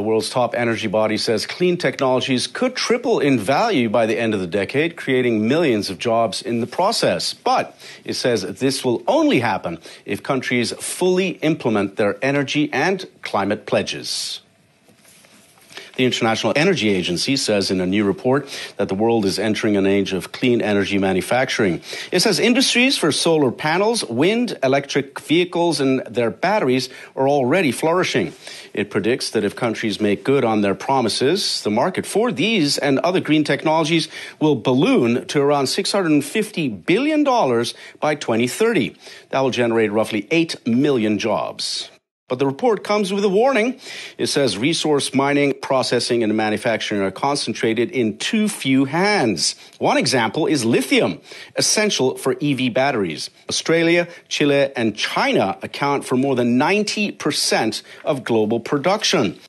The world's top energy body says clean technologies could triple in value by the end of the decade, creating millions of jobs in the process. But it says this will only happen if countries fully implement their energy and climate pledges. The International Energy Agency says in a new report that the world is entering an age of clean energy manufacturing. It says industries for solar panels, wind, electric vehicles, and their batteries are already flourishing. It predicts that if countries make good on their promises, the market for these and other green technologies will balloon to around $650 billion by 2030. That will generate roughly 8 million jobs. But the report comes with a warning. It says resource mining, processing, and manufacturing are concentrated in too few hands. One example is lithium, essential for EV batteries. Australia, Chile, and China account for more than 90% of global production.